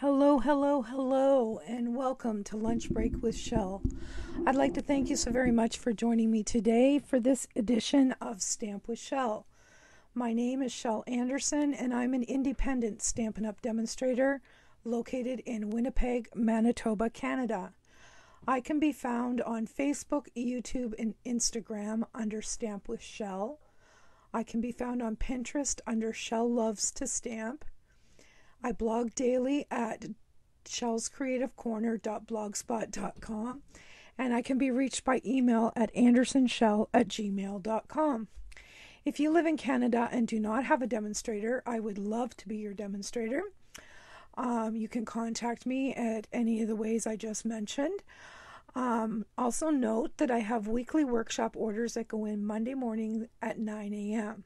Hello, hello, hello, and welcome to Lunch Break with Shel. I'd like to thank you so very much for joining me today for this edition of Stamp with Shel. My name is Shel Anderson, and I'm an independent Stampin' Up! demonstrator located in Winnipeg, Manitoba, Canada. I can be found on Facebook, YouTube, and Instagram under Stamp with Shel. I can be found on Pinterest under Shel Loves to Stamp. I blog daily at shelscreativecorner.blogspot.com and I can be reached by email at andersonshel at gmail.com. If you live in Canada and do not have a demonstrator, I would love to be your demonstrator. Um, you can contact me at any of the ways I just mentioned. Um, also, note that I have weekly workshop orders that go in Monday morning at 9 a.m.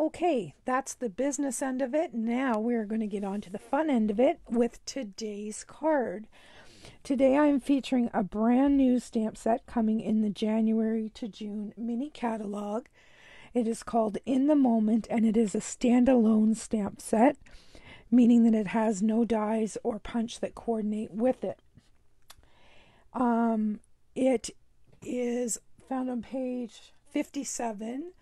Okay, that's the business end of it. Now we're going to get on to the fun end of it with today's card. Today I'm featuring a brand new stamp set coming in the January to June mini catalog. It is called In the Moment and it is a standalone stamp set, meaning that it has no dies or punch that coordinate with it. Um, it is found on page 57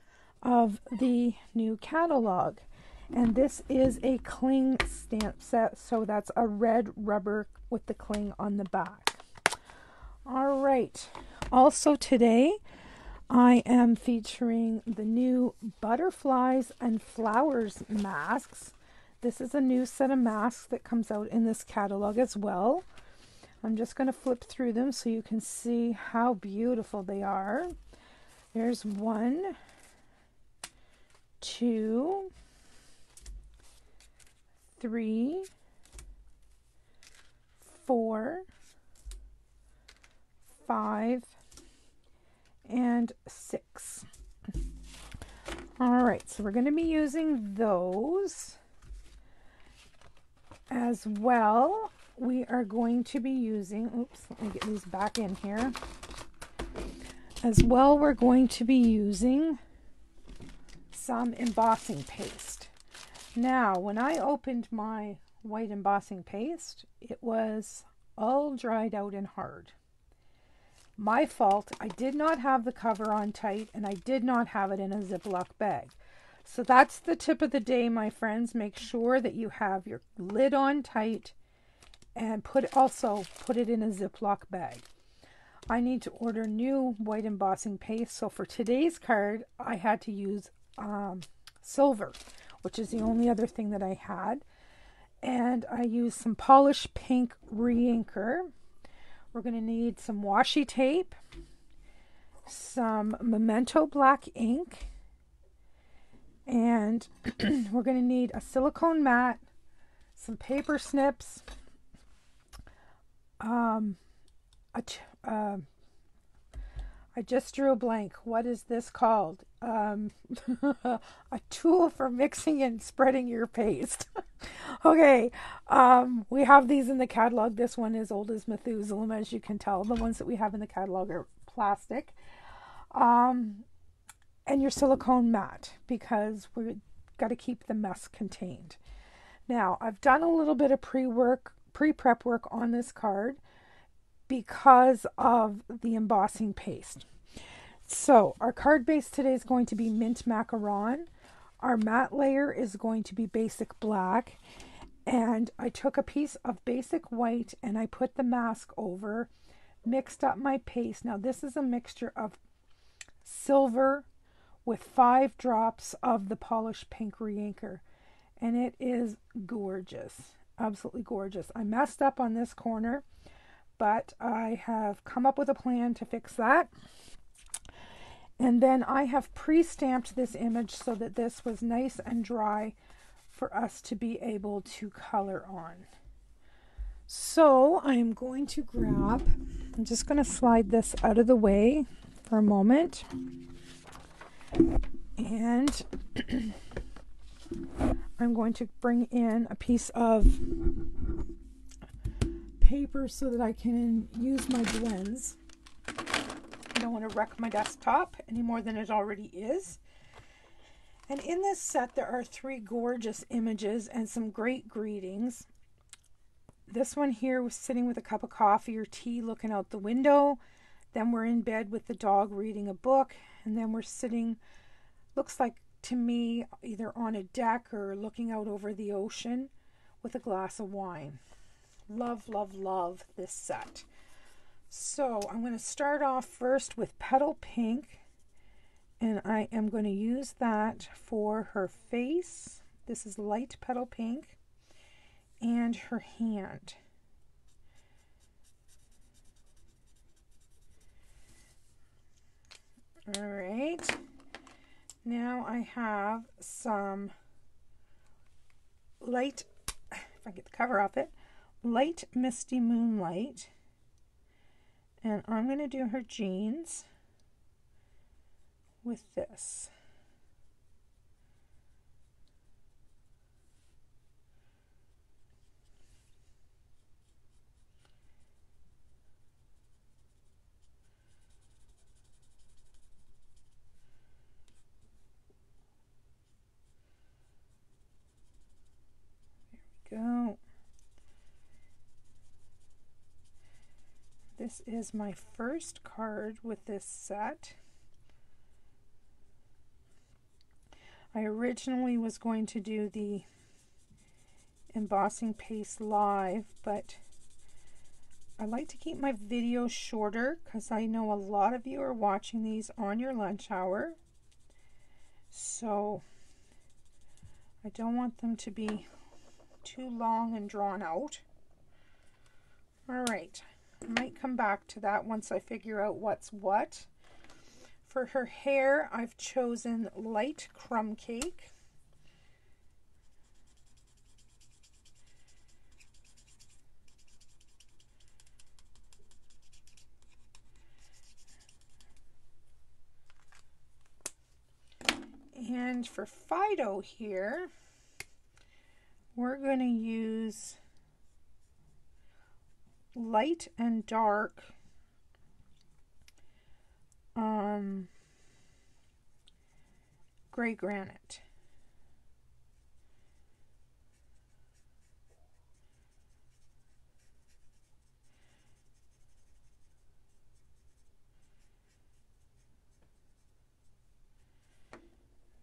of the new catalog. And this is a cling stamp set, so that's a red rubber with the cling on the back. All right. Also today, I am featuring the new butterflies and flowers masks. This is a new set of masks that comes out in this catalog as well. I'm just going to flip through them so you can see how beautiful they are. There's one, two, three, four, five, and six. All right, so we're going to be using those as well. We are going to be using, oops, let me get these back in here. As well, we're going to be using some embossing paste. Now, when I opened my white embossing paste, it was all dried out and hard. My fault, I did not have the cover on tight and I did not have it in a Ziploc bag. So that's the tip of the day, my friends. Make sure that you have your lid on tight and put also put it in a Ziploc bag. I need to order new white embossing paste. So for today's card, I had to use um, silver, which is the only other thing that I had. And I used some polished pink reinker. We're going to need some washi tape, some Memento black ink, and we're going to need a silicone mat, some paper snips, um, a, uh, I just drew a blank. What is this called? Um, a tool for mixing and spreading your paste. okay, um, we have these in the catalog. This one is old as Methuselah, as you can tell. The ones that we have in the catalog are plastic. Um, and your silicone mat because we've got to keep the mess contained. Now, I've done a little bit of pre work, pre prep work on this card because of the embossing paste. So our card base today is going to be mint macaron. Our matte layer is going to be basic black. And I took a piece of basic white and I put the mask over, mixed up my paste. Now this is a mixture of silver with five drops of the polished pink reinker. And it is gorgeous, absolutely gorgeous. I messed up on this corner but I have come up with a plan to fix that. And then I have pre-stamped this image so that this was nice and dry for us to be able to color on. So I am going to grab, I'm just going to slide this out of the way for a moment. And I'm going to bring in a piece of paper so that I can use my blends. Don't want to wreck my desktop any more than it already is. And in this set, there are three gorgeous images and some great greetings. this one here was sitting with a cup of coffee or tea looking out the window. Then we're in bed with the dog reading a book. And then we're sitting, looks like to me, either on a deck or looking out over the ocean with a glass of wine. Love, love, love this set. So I'm going to start off first with Petal Pink. And I am going to use that for her face. This is light Petal Pink. And her hand. All right. Now I have some light, if I get the cover off it, light misty moonlight. And I'm going to do her jeans with this. go. This is my first card with this set. I originally was going to do the embossing paste live, but I like to keep my videos shorter because I know a lot of you are watching these on your lunch hour. So I don't want them to be too long and drawn out. All right, I might come back to that once I figure out what's what. For her hair, I've chosen light crumb cake. And for Fido here, we're going to use light and dark um, gray granite.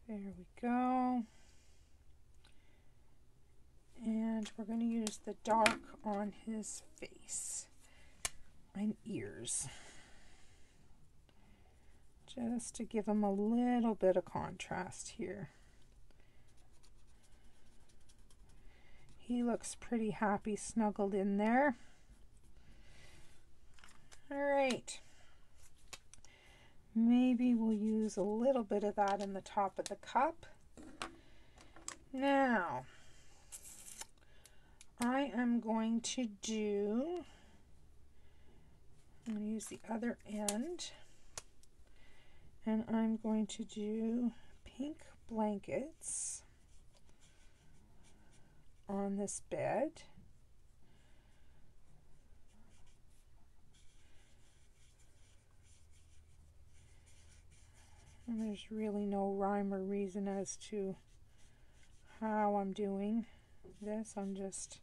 There we go and we're going to use the dark on his face and ears just to give him a little bit of contrast here. He looks pretty happy snuggled in there. All right. Maybe we'll use a little bit of that in the top of the cup. Now, I am going to do, I'm going to use the other end, and I'm going to do pink blankets on this bed. And there's really no rhyme or reason as to how I'm doing this. I'm just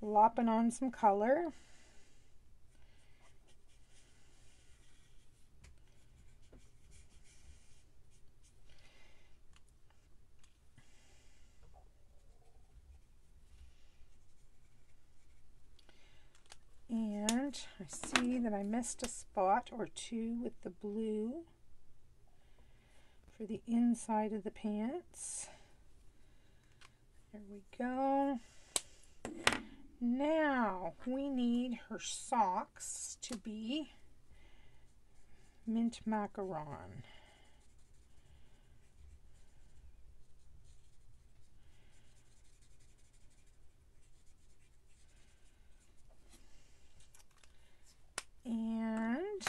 lopping on some color. And I see that I missed a spot or two with the blue for the inside of the pants. There we go. Now we need her socks to be mint macaron. And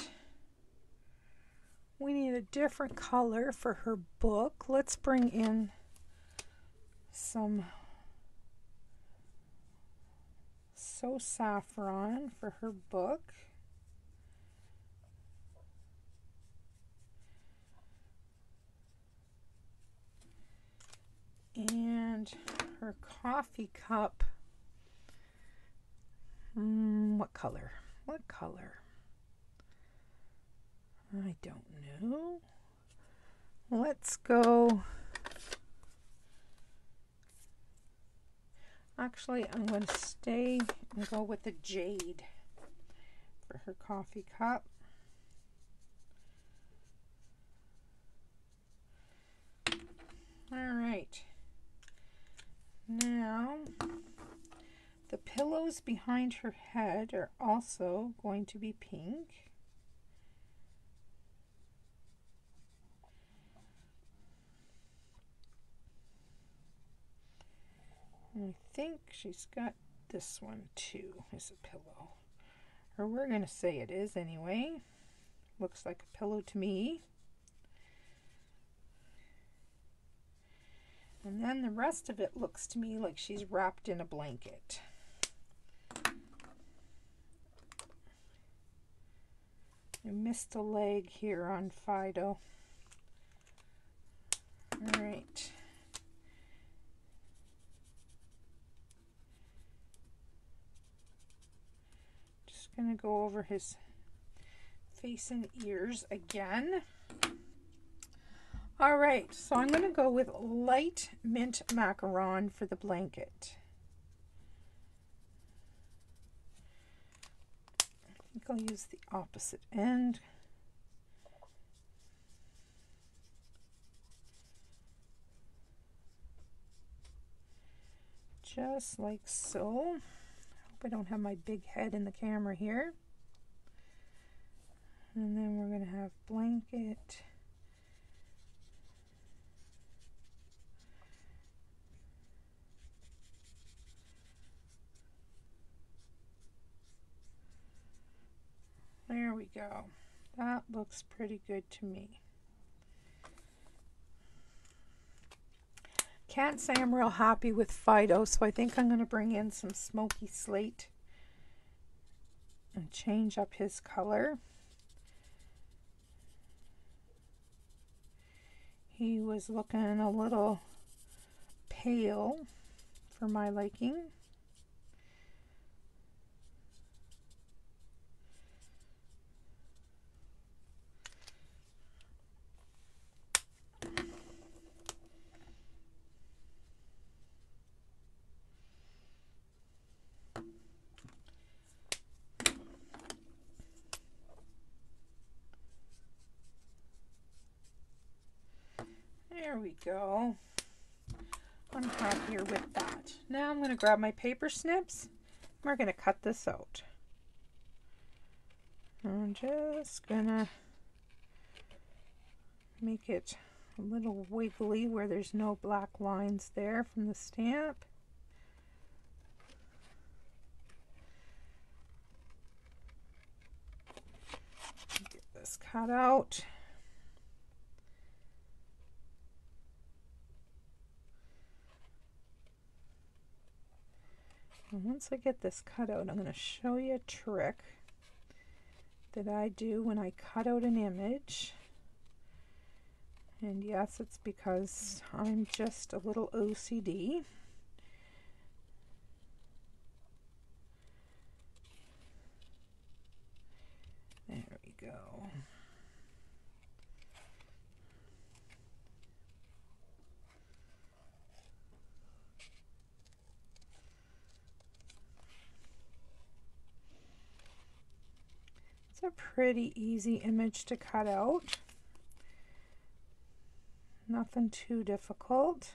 we need a different color for her book. Let's bring in some So Saffron for her book. And her coffee cup Mm, what color? What color? I don't know. Let's go. Actually, I'm going to stay and go with the jade for her coffee cup. All right. Now, the pillows behind her head are also going to be pink. I think she's got this one too as a pillow. Or we're going to say it is anyway. Looks like a pillow to me. And then the rest of it looks to me like she's wrapped in a blanket. I missed a leg here on Fido. All right. Just going to go over his face and ears again. All right, so I'm going to go with light mint macaron for the blanket. I think I'll use the opposite end. Just like so. I don't have my big head in the camera here. And then we're going to have blanket. There we go. That looks pretty good to me. Can't say I'm real happy with Fido, so I think I'm going to bring in some smoky slate and change up his color. He was looking a little pale for my liking. There we go. I'm happier with that. Now I'm going to grab my paper snips. We're going to cut this out. I'm just going to make it a little wiggly where there's no black lines there from the stamp. Get this cut out. And once I get this cut out, I'm going to show you a trick that I do when I cut out an image. And yes, it's because I'm just a little OCD. There we go. A pretty easy image to cut out. Nothing too difficult.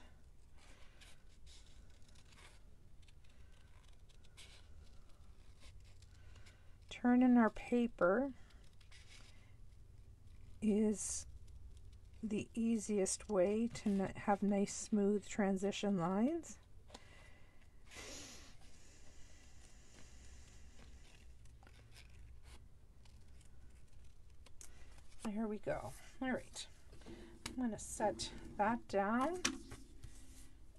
Turning our paper is the easiest way to have nice smooth transition lines. There we go. All right. I'm going to set that down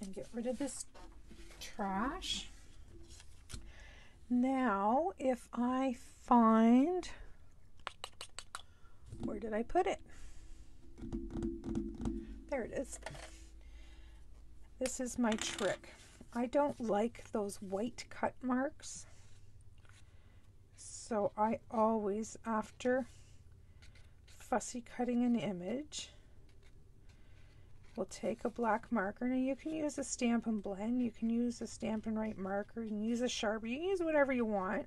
and get rid of this trash. Now, if I find, where did I put it? There it is. This is my trick. I don't like those white cut marks. So I always, after fussy cutting an image, We'll take a black marker. Now you can use a Stampin' Blend, you can use a Stampin' Write marker, you can use a Sharpie, you can use whatever you want.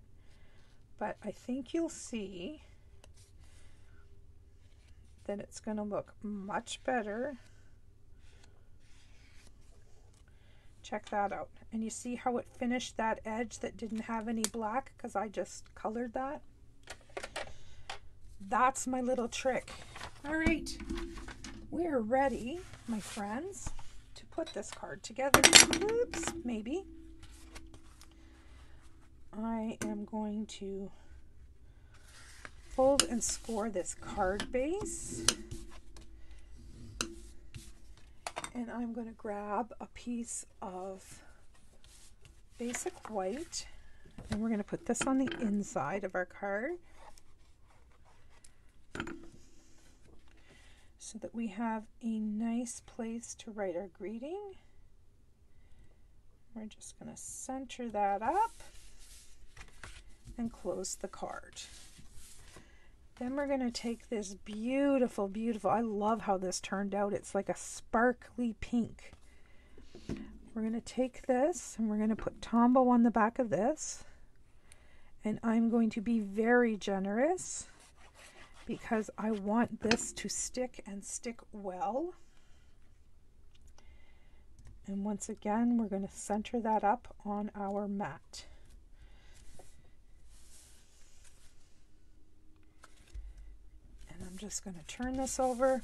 But I think you'll see that it's going to look much better. Check that out. And you see how it finished that edge that didn't have any black because I just colored that? That's my little trick. All right, we're ready, my friends, to put this card together. Oops, maybe. I am going to fold and score this card base. And I'm going to grab a piece of basic white and we're going to put this on the inside of our card so that we have a nice place to write our greeting. We're just going to center that up and close the card. Then we're going to take this beautiful, beautiful, I love how this turned out. It's like a sparkly pink. We're going to take this and we're going to put Tombow on the back of this. And I'm going to be very generous because I want this to stick and stick well. And once again, we're going to center that up on our mat. And I'm just going to turn this over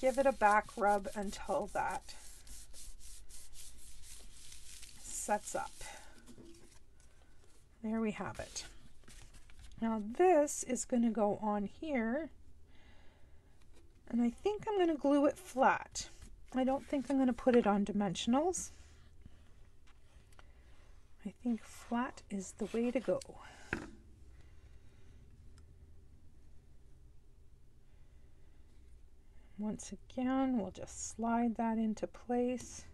give it a back rub until that sets up. There we have it. Now this is going to go on here and I think I'm going to glue it flat. I don't think I'm going to put it on dimensionals. I think flat is the way to go. Once again, we'll just slide that into place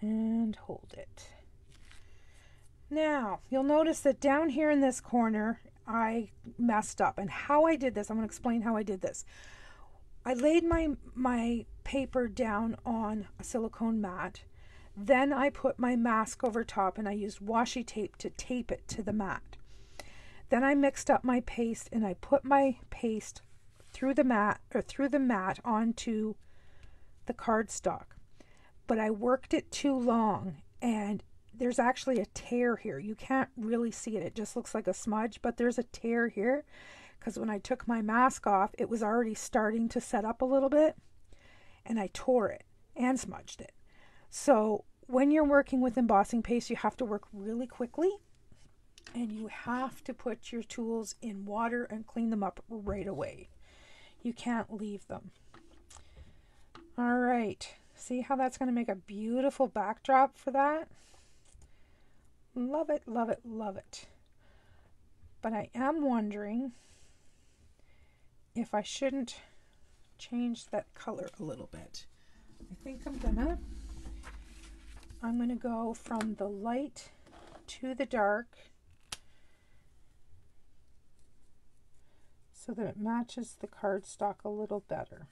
and hold it. Now, you'll notice that down here in this corner, I messed up. And how I did this, I'm going to explain how I did this. I laid my, my paper down on a silicone mat. Then I put my mask over top and I used washi tape to tape it to the mat. Then I mixed up my paste and I put my paste through the mat or through the mat onto the cardstock. But I worked it too long and there's actually a tear here. You can't really see it. It just looks like a smudge, but there's a tear here because when I took my mask off, it was already starting to set up a little bit and I tore it and smudged it. So when you're working with embossing paste, you have to work really quickly and you have to put your tools in water and clean them up right away. You can't leave them. All right, see how that's going to make a beautiful backdrop for that? Love it, love it, love it. But I am wondering if I shouldn't change that color a little bit. I think I'm gonna I'm gonna go from the light to the dark so that it matches the cardstock a little better.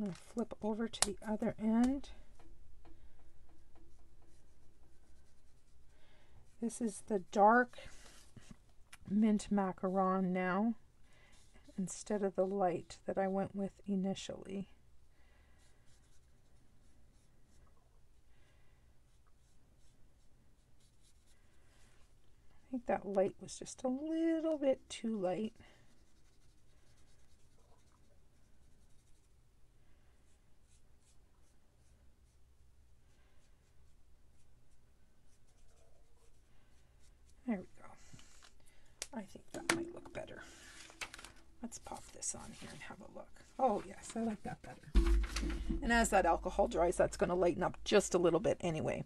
I'm to flip over to the other end. This is the dark mint macaron now instead of the light that I went with initially. I think that light was just a little bit too light. I think that might look better. Let's pop this on here and have a look. Oh yes, I like that better. And as that alcohol dries, that's going to lighten up just a little bit anyway.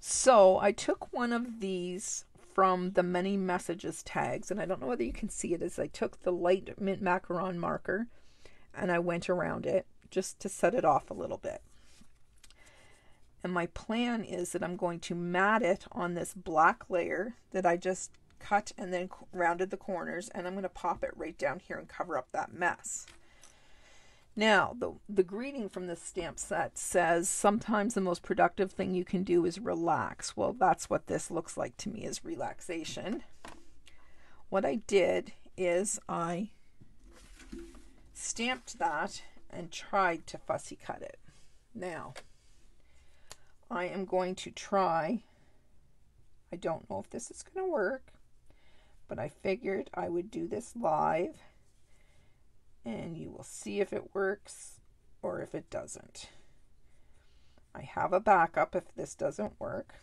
So I took one of these from the many messages tags, and I don't know whether you can see it as I took the light mint macaron marker and I went around it just to set it off a little bit. And my plan is that I'm going to mat it on this black layer that I just cut and then rounded the corners and I'm going to pop it right down here and cover up that mess. Now, the, the greeting from this stamp set says, sometimes the most productive thing you can do is relax. Well, that's what this looks like to me is relaxation. What I did is I stamped that and tried to fussy cut it. Now, I am going to try, I don't know if this is going to work, but I figured I would do this live and you will see if it works or if it doesn't. I have a backup if this doesn't work.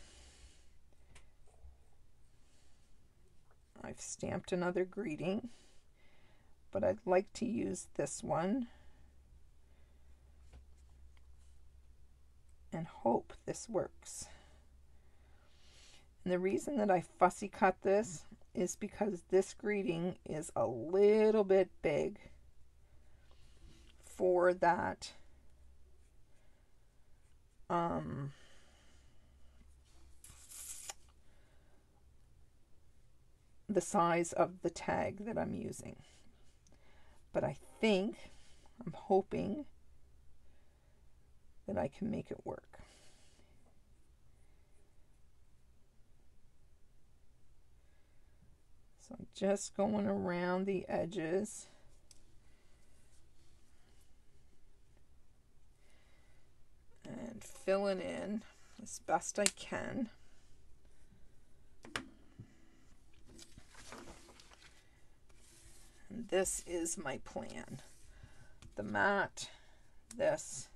I've stamped another greeting, but I'd like to use this one and hope this works. And the reason that I fussy cut this is because this greeting is a little bit big for that um, the size of the tag that I'm using. But I think, I'm hoping that I can make it work. So I'm just going around the edges. And filling in as best I can. And this is my plan. The mat, this,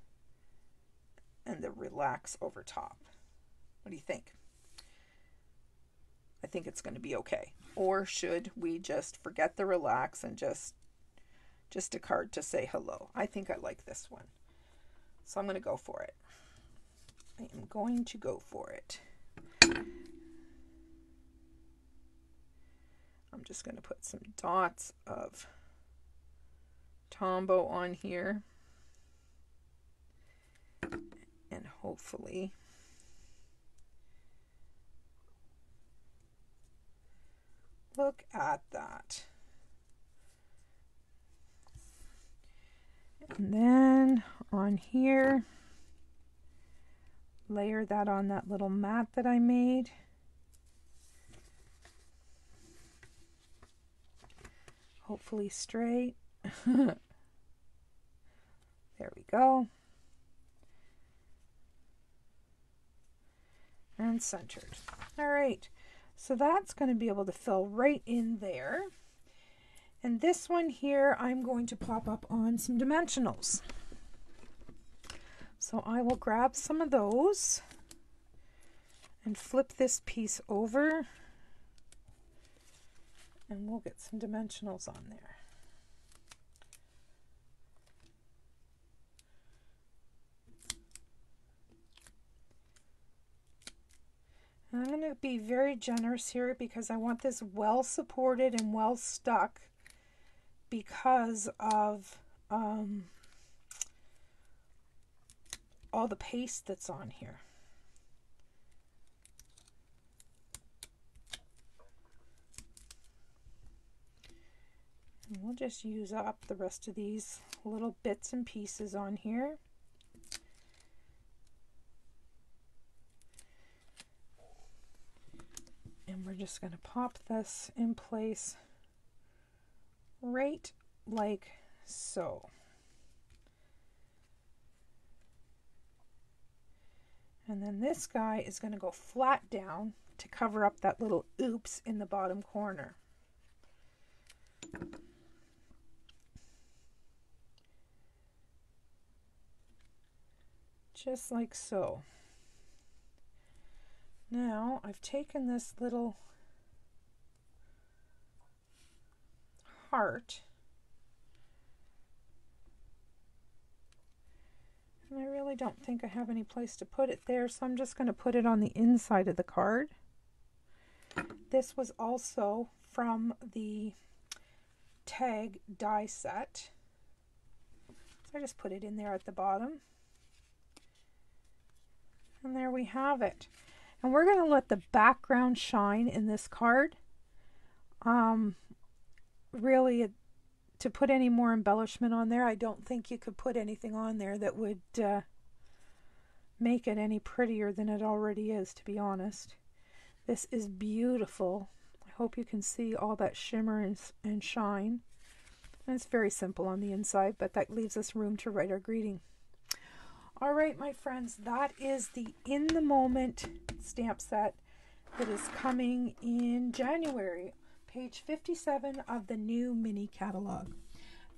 and the relax over top. What do you think? I think it's going to be okay. Or should we just forget the relax and just just a card to say hello? I think I like this one. So I'm going to go for it. I am going to go for it. I'm just going to put some dots of Tombow on here. And hopefully look at that. And then on here, layer that on that little mat that I made. Hopefully straight. there we go. And centered. All right, so that's going to be able to fill right in there. And this one here, I'm going to pop up on some dimensionals. So I will grab some of those and flip this piece over and we'll get some dimensionals on there. And I'm going to be very generous here because I want this well supported and well stuck because of um, all the paste that's on here. And we'll just use up the rest of these little bits and pieces on here. We're just going to pop this in place right like so. And then this guy is going to go flat down to cover up that little oops in the bottom corner. Just like so. Now I've taken this little heart And I really don't think I have any place to put it there, so I'm just going to put it on the inside of the card. This was also from the tag die set. So I just put it in there at the bottom. And there we have it. And we're going to let the background shine in this card. Um, really, to put any more embellishment on there, I don't think you could put anything on there that would uh, make it any prettier than it already is, to be honest. This is beautiful. I hope you can see all that shimmer and, and shine. And it's very simple on the inside, but that leaves us room to write our greeting. All right, my friends, that is the In the Moment stamp set that is coming in January, page 57 of the new mini catalog.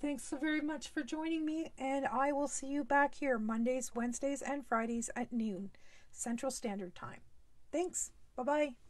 Thanks so very much for joining me, and I will see you back here Mondays, Wednesdays, and Fridays at noon Central Standard Time. Thanks. Bye bye.